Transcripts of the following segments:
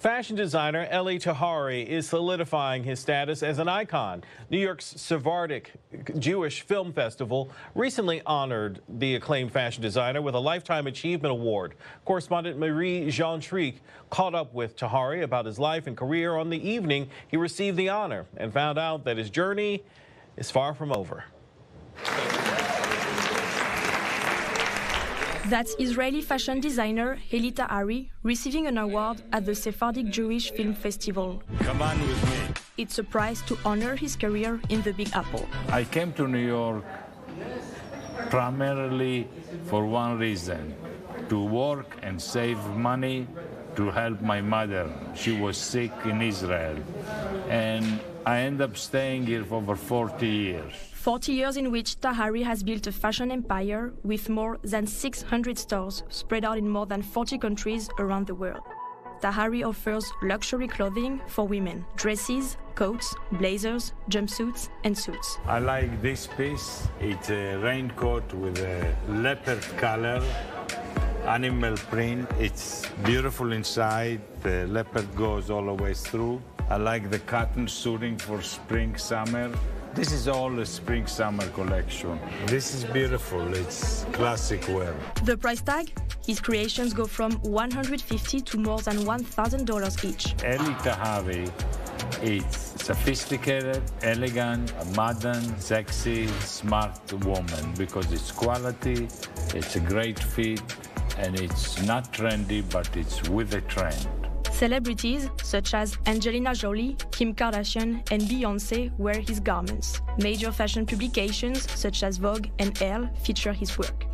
Fashion designer Elie Tahari is solidifying his status as an icon. New York's Sephardic Jewish Film Festival recently honored the acclaimed fashion designer with a Lifetime Achievement Award. Correspondent Marie Jean Tric caught up with Tahari about his life and career on the evening he received the honor and found out that his journey is far from over. That's Israeli fashion designer Elie Tahari receiving an award at the Sephardic Jewish Film Festival. Come on with me. It's a prize to honor his career in the Big Apple. I came to New York primarily for one reason to work and save money to help my mother. She was sick in Israel. And I ended up staying here for over 40 years. 40 years in which Tahari has built a fashion empire with more than 600 stores spread out in more than 40 countries around the world. Tahari offers luxury clothing for women dresses, coats, blazers, jumpsuits, and suits. I like this piece. It's a raincoat with a leopard color, animal print. It's beautiful inside. The leopard goes all the way through. I like the cotton suiting for spring, summer. This is all a spring summer collection. This is beautiful. It's classic wear. The price tag? His creations go from 150 to more than $1,000 each. Elie Tahari is sophisticated, elegant, modern, sexy, smart woman because it's quality, it's a great fit, and it's not trendy, but it's with a trend. Celebrities such as Angelina Jolie, Kim Kardashian, and Beyonce wear his garments. Major fashion publications such as Vogue and Elle feature his work.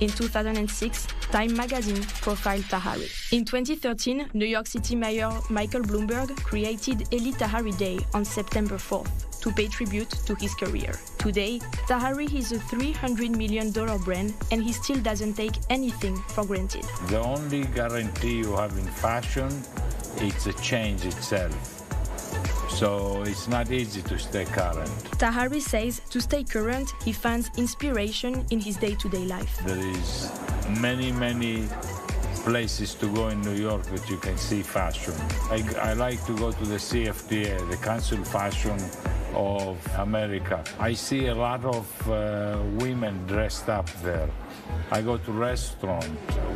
In 2006, Time magazine profiled Tahari. In 2013, New York City Mayor Michael Bloomberg created Elie Tahari Day on September 4th to pay tribute to his career. Today, Tahari is a $300 million brand and he still doesn't take anything for granted. The only guarantee you have in fashion it's a change itself. So it's not easy to stay current. Tahari says to stay current, he finds inspiration in his day-to-day life. There is many, many places to go in New York that you can see fashion. I, I like to go to the CFDA, the Council Fashion of America. I see a lot of uh, women dressed up there. I go to restaurant.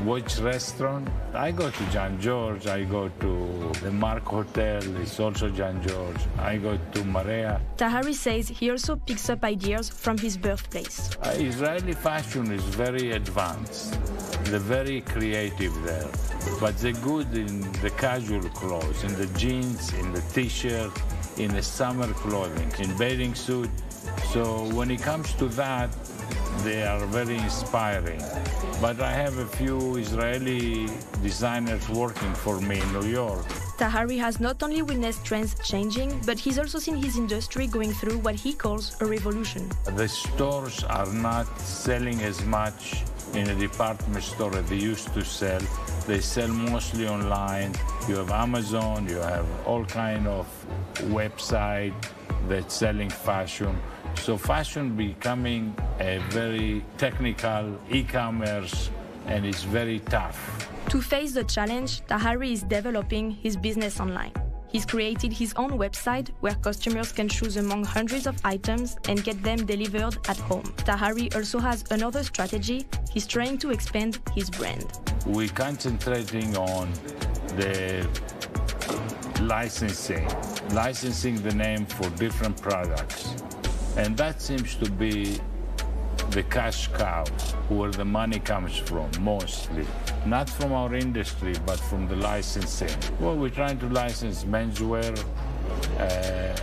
Which restaurant? I go to Jean-Georges. I go to the Mark Hotel. It's also Jean-Georges. I go to Marea. Tahari says he also picks up ideas from his birthplace. Uh, Israeli fashion is very advanced. They're very creative there. But they're good in the casual clothes, in the jeans, in the t-shirt, in the summer clothing, in bathing suit. So when it comes to that, they are very inspiring. But I have a few Israeli designers working for me in New York. Tahari has not only witnessed trends changing, but he's also seen his industry going through what he calls a revolution. The stores are not selling as much in a department store they used to sell. They sell mostly online. You have Amazon, you have all kind of website that's selling fashion. So fashion becoming a very technical e-commerce and it's very tough. To face the challenge, Tahari is developing his business online. He's created his own website where customers can choose among hundreds of items and get them delivered at home. Tahari also has another strategy. He's trying to expand his brand. We're concentrating on the licensing, licensing the name for different products. And that seems to be the cash cow, where the money comes from, mostly. Not from our industry, but from the licensing. Well, we're trying to license menswear, uh,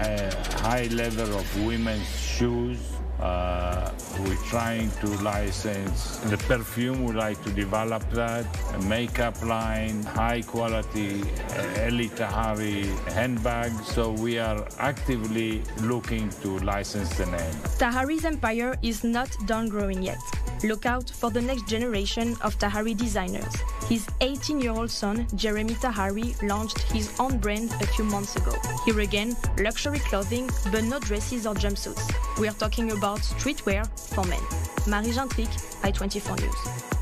a high level of women's shoes, uh, we're trying to license the perfume. We like to develop that. A makeup line, high quality uh, Elie Tahari handbag. So we are actively looking to license the name. Tahari's empire is not done growing yet. Look out for the next generation of Tahari designers. His 18 year old son, Jeremy Tahari, launched his own brand a few months ago. Here again, luxury clothing, but no dresses or jumpsuits. We are talking about streetwear for men. Marie Jean Tric, I24 News.